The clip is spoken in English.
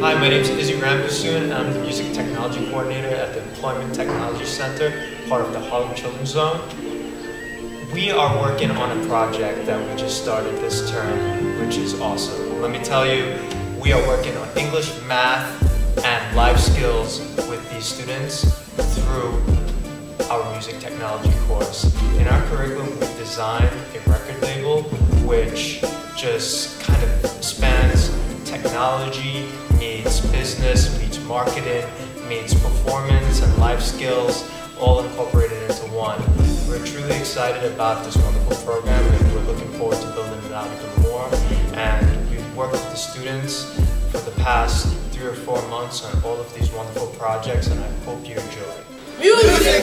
my name is Izzi Ramkissoon, and I'm the Music Technology Coordinator at the Employment Technology Center, part of the Harlem Children's Zone. We are working on a project that we just started this term, which is awesome. Let me tell you, we are working on English, math, and life skills with these students through our music technology course. In our curriculum, we've designed a record label which just kind of spans technology, meets business, meets marketing, meets performance and life skills, all incorporated into one. We're truly excited about this wonderful program and we're looking forward to building it out even more. And we've worked with the students for the past three or four months on all of these wonderful projects and I hope you enjoy. Music!